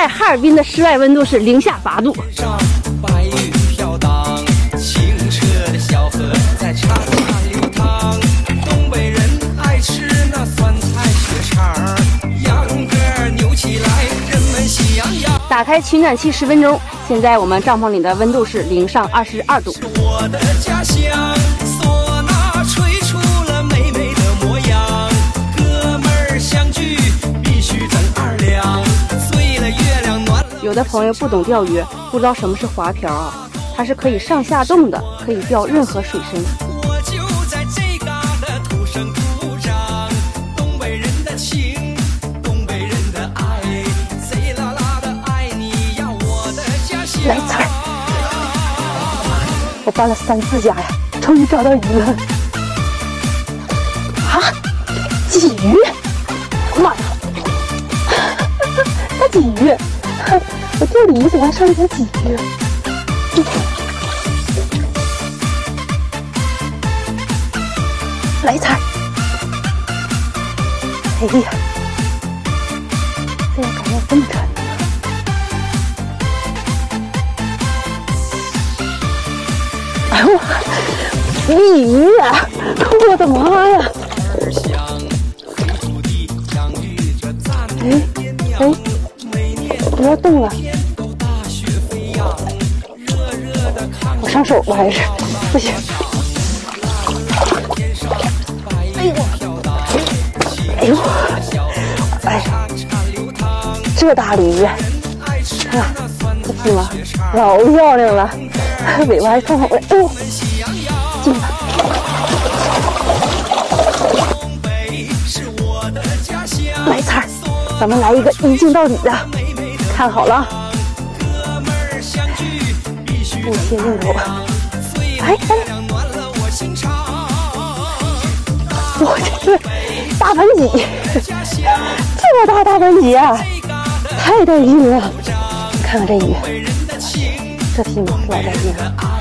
在哈尔滨的室外温度是零下八度。打开取暖器十分钟，现在我们帐篷里的温度是零上二十二度。有的朋友不懂钓鱼，不知道什么是滑漂啊，它是可以上下动的，可以钓任何水深。来菜儿，我搬了三次家呀，终于找到鱼了。啊，鲫鱼！妈呀，大鲫鱼！我钓鲤怎么还上了条鲫鱼？来一菜！哎呀，这要赶到这么沉！哎呦，鲤鱼呀！我的妈呀！哎哎。不要动了，我上手吧还是 不行。哎呦，哎呦，哎，这大鲤鱼，看，这皮吗？老漂亮了，尾巴还烫好了。哎呦，进来。来菜，咱们来一个一镜到底的。看好了，不切镜头。哎哎，我这是大盘鸡，这么大大盘鸡啊，太带劲了！看看这鱼，这皮毛老带劲了。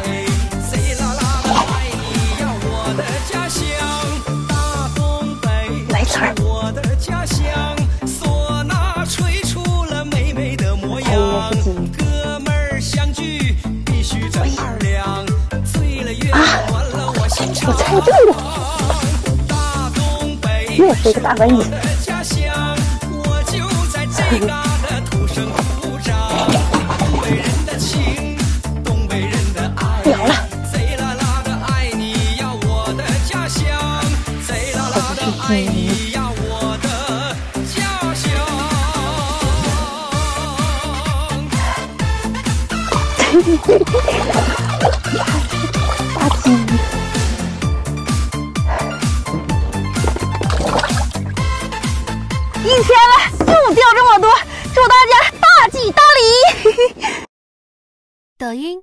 我猜对了，又是一个大白鱼。秒了。大家大吉大利！抖音。